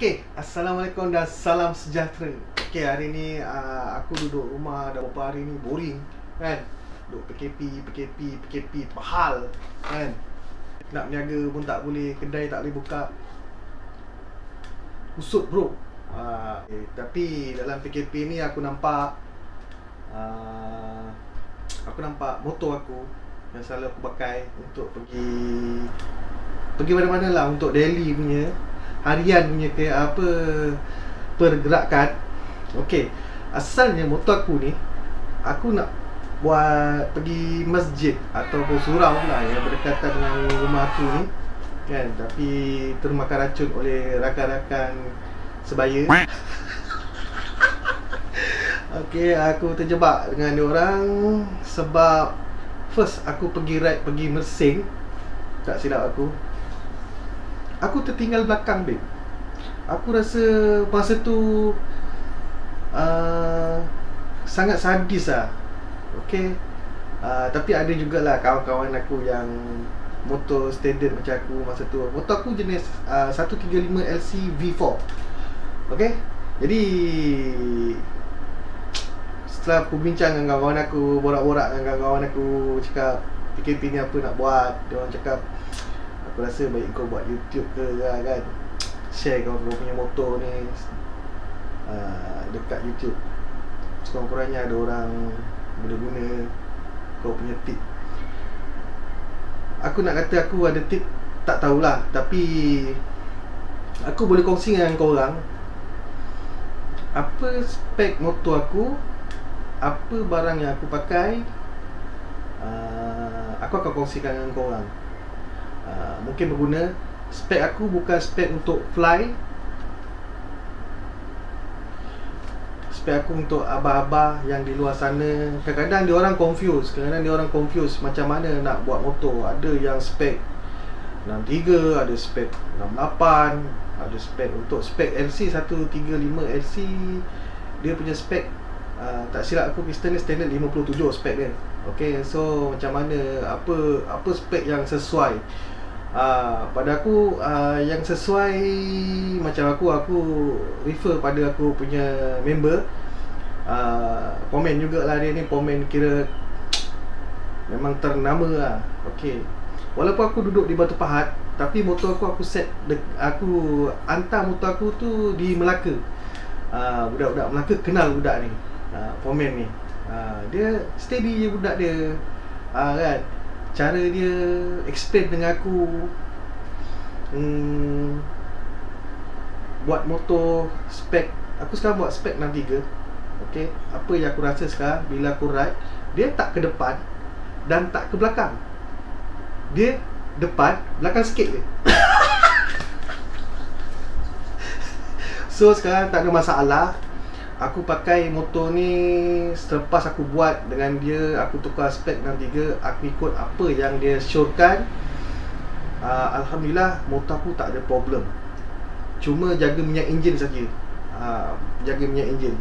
Okey, Assalamualaikum dan salam sejahtera. Okey, hari ni uh, aku duduk rumah dah beberapa hari ni boring kan? Duduk PKP, PKP, PKP, mahal kan? Nak berniaga pun tak boleh, kedai tak boleh buka. Usut bro. Uh, eh, Tapi dalam PKP ni aku nampak uh, Aku nampak motor aku Yang selalu aku pakai untuk pergi Pergi mana-mana lah untuk daily punya harian punya ke apa pergerakan. Okey asalnya motor aku ni aku nak buat pergi masjid ataupun surau lah yang berdekatan dengan rumah aku ni kan? Tapi termakan racun oleh rakan-rakan sebaya. Okey aku terjebak dengan dia orang sebab first aku pergi ride pergi Mersing tak silap aku Aku tertinggal belakang babe. Aku rasa masa tu uh, Sangat sadis lah. Okay? Uh, Tapi ada jugalah kawan-kawan aku yang Motor standard macam aku masa tu. Motor aku jenis uh, 135 LC V4 Okay? Jadi Setelah aku bincang dengan kawan aku Borak-borak dengan kawan aku Cakap PKP ni apa nak buat? Dia orang cakap Aku rasa baik kau buat YouTube ke lah kan. Share kau, kau punya motor ni. Uh, Dekat YouTube. Sekurang-kurangnya ada orang Boleh guna Kau punya tip. Aku nak kata aku ada tip Tak tahulah. Tapi Aku boleh kongsi dengan kau orang Apa spek motor aku Apa barang yang aku pakai uh, Aku akan kongsikan dengan kau orang Ah, mungkin berguna. Spek aku bukan spek untuk fly. Spek aku untuk abah-abah yang di luar sana. Kadang-kadang dia orang confuse kadang-kadang dia orang confuse macam mana nak buat motor. Ada yang spek 63 ada spek 68 ada spek untuk spek LC 135 LC dia punya spek uh, tak silap aku piston ni standard 57 spek dia. Okay, so macam mana? Apa apa spek yang sesuai uh, pada aku uh, yang sesuai macam aku aku refer pada aku punya member uh, komen jugalah dia ni komen kira memang ternama lah. Okay. walaupun aku duduk di Batu Pahat tapi motor aku aku set aku hantar motor aku tu di Melaka. Uh, budak-budak Melaka kenal budak ni uh, komen ni. Ha, Dia steady je budak dia. Ha, kan Cara dia explain dengan aku hmm, Buat motor spek Aku sekarang buat spek 63 Okay? Apa yang aku rasa sekarang Bila aku ride Dia tak ke depan Dan tak ke belakang. Dia Depan Belakang sikit je. So sekarang tak ada masalah Aku pakai motor ni Selepas aku buat dengan dia Aku tukar spek 63 Aku ikut apa yang dia syorkan. Uh, Alhamdulillah Motor aku tak ada problem. Cuma jaga minyak enjin saja. Uh, jaga minyak enjin.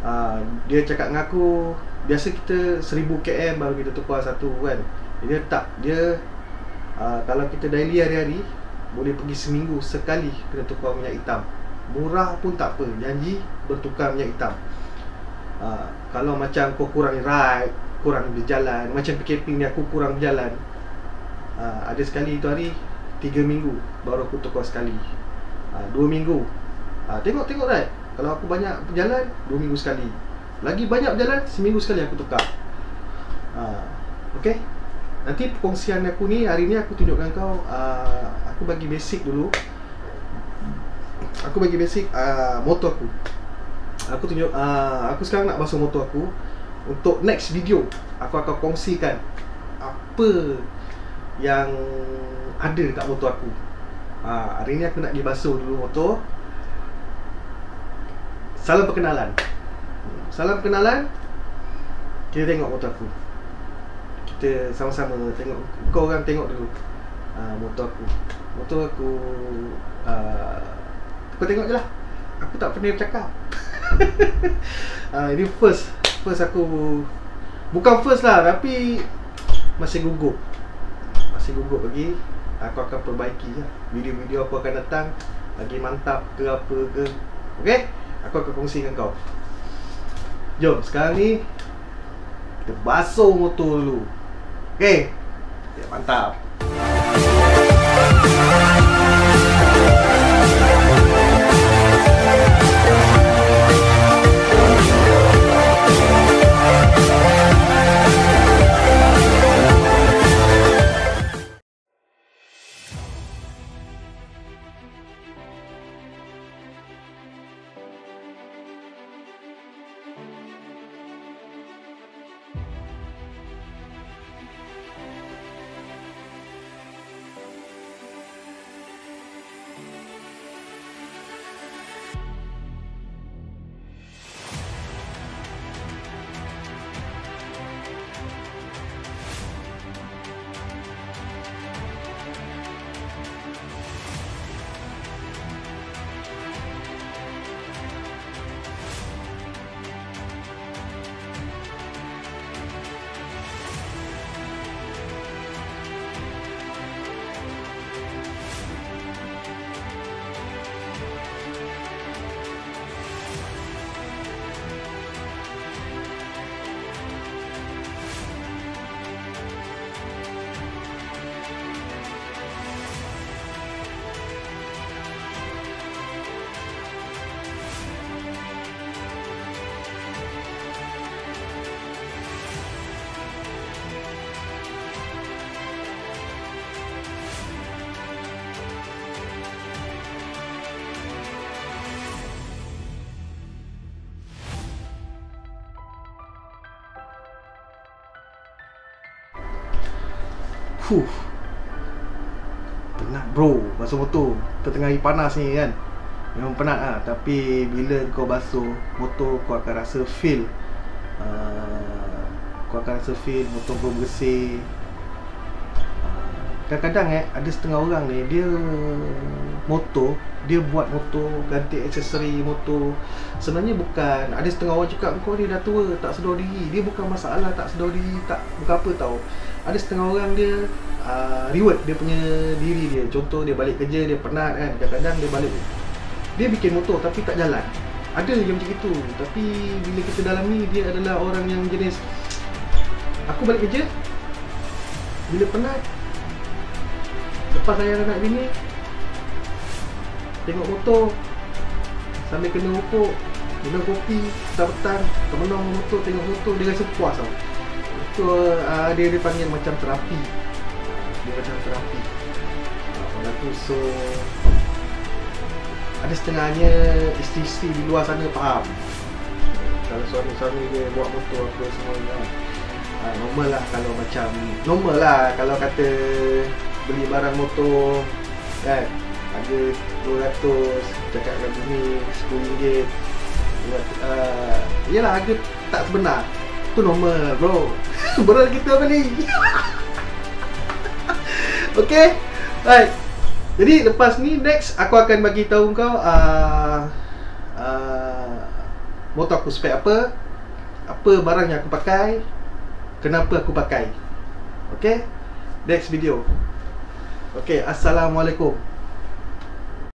Uh, Dia cakap dengan aku Biasa kita 1000 km baru kita tukar satu kan? Dia tak. Dia uh, Kalau kita daily hari-hari Boleh pergi seminggu sekali Kena tukar minyak hitam Murah pun tak apa Janji bertukar minyak hitam. Ha, Kalau macam kau kurang ride Kurang berjalan Macam PKP ni aku kurang berjalan ha, Ada sekali itu hari tiga minggu Baru aku tukar sekali. Ha, 2 minggu. Ha, Tengok-tengok ride. Kalau aku banyak berjalan dua minggu sekali. Lagi banyak berjalan Seminggu sekali aku tukar. Ha, Okay Nanti perkongsian aku ni Hari ni aku tunjukkan kau uh, Aku bagi basic dulu aku bagi basic uh, motor aku. Aku tunjuk uh, aku sekarang nak basuh motor aku untuk next video. Aku akan kongsikan apa yang ada dekat motor aku. Uh, hari ni aku nak pergi basuh dulu motor. Salam perkenalan. Salam perkenalan. Kita tengok motor aku. Kita sama-sama tengok. Kau orang tengok dulu uh, motor aku. Motor aku uh, kau tengok je lah. Aku tak pernah bercakap. Uh, Ini first. First aku Bukan first lah Tapi Masih gugup. Masih gugup lagi. Aku akan perbaiki lah Video-video aku akan datang. Lagi mantap ke apa ke. Okay Aku akan kongsi dengan kau. Jom sekarang ni Kita basuh motor dulu. Okay Ya mantap Fuh. Penat bro. Basuh motor. Tengah hari panas ni kan? Memang penat lah Tapi bila kau basuh motor kau akan rasa feel uh, Kau akan rasa feel motor kau bersih Kadang-kadang eh ada setengah orang ni Dia motor Dia buat motor ganti aksesori motor. Sebenarnya bukan. Ada setengah orang cakap kau ni dah tua tak sedar diri. Dia bukan masalah tak sedar diri tak Bukan apa tau. Ada setengah orang dia uh, reward dia punya diri dia. Contoh dia balik kerja dia penat kan. Kadang-kadang dia balik dia bikin motor tapi tak jalan. Ada yang macam itu. Tapi bila kita dalam ni dia adalah orang yang jenis aku balik kerja bila penat lepas saya anak bini tengok motor sambil kena rokok minum kopi petang-petang kemenang motor tengok motor dia rasa puas tau So uh, dia dia panggil macam terapi. Dia macam terapi. Uh, aku so ada setengahnya isteri-isteri di luar sana faham. Kalau suami-suami dia buat motor apa semua ni. Uh, normal lah kalau macam normal lah kalau kata beli barang motor kan? Ada 200 cakap dengan bumi RM10 uh, Yelah harga tak sebenar. Tu normal bro. Berat kita ni Okay Right. Jadi lepas ni next Aku akan bagi tahu kau uh, uh, Motor aku spek apa Apa barang yang aku pakai Kenapa aku pakai. Okay Next video Okay Assalamualaikum